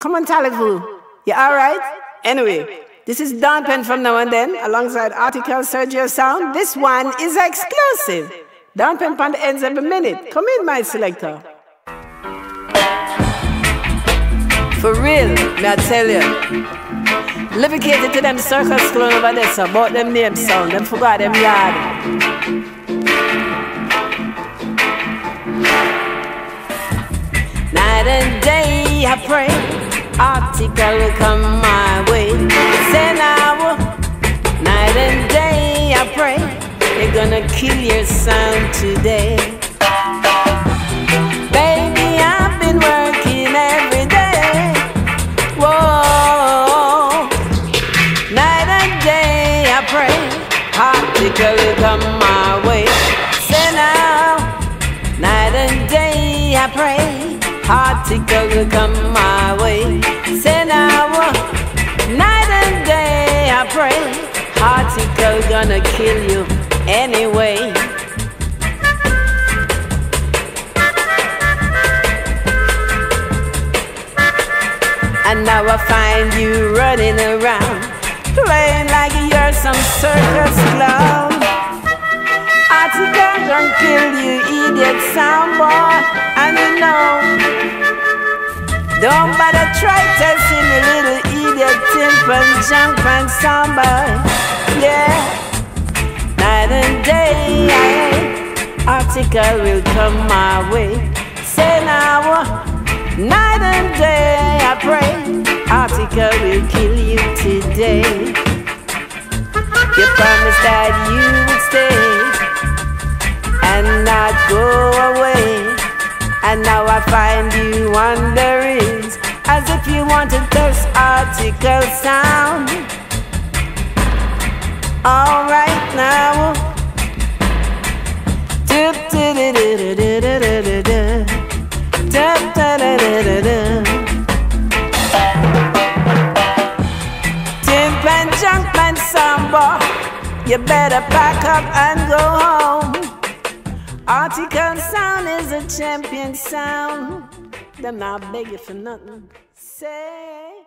Come on, Talifu. You alright? Anyway, this is Dawn Penn from Now and Then, alongside Heartical Sergio Sound. This one is exclusive. Dawn Penn on the ends every minute. Come in, my selector. For real, may I tell you. Levicated to them circus clown over there, so about them name sound, them forgot them yard. Night and day I pray Heartical come my way. Say now, night and day I pray, you're gonna kill your sound today. Baby, I've been working every day. Whoa, night and day I pray, Heartical come my pray Heartical will come my way. Say now, night and day I pray, Heartical gonna kill you anyway. And now I find you running around, playing like you're some circus clown. Heartical gonna kill you, idiot sound Don't bother try testing the little idiot and junk and somebody. Yeah, night and day, I, Heartical will come my way. Say now, night and day, I pray, Heartical will kill you today. You promised that you would stay and not go away. And now I find you if you wanted this Heartical sound. Alright now. Timp and Junkman Samba, you better pack up and go home. Heartical sound is a champion sound. Them not begging for nothing. Say.